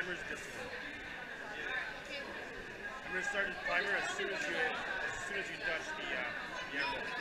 timer's discipline. I'm going to start the timer as soon as you as soon as you touch the uh, the emerald.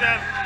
Chef.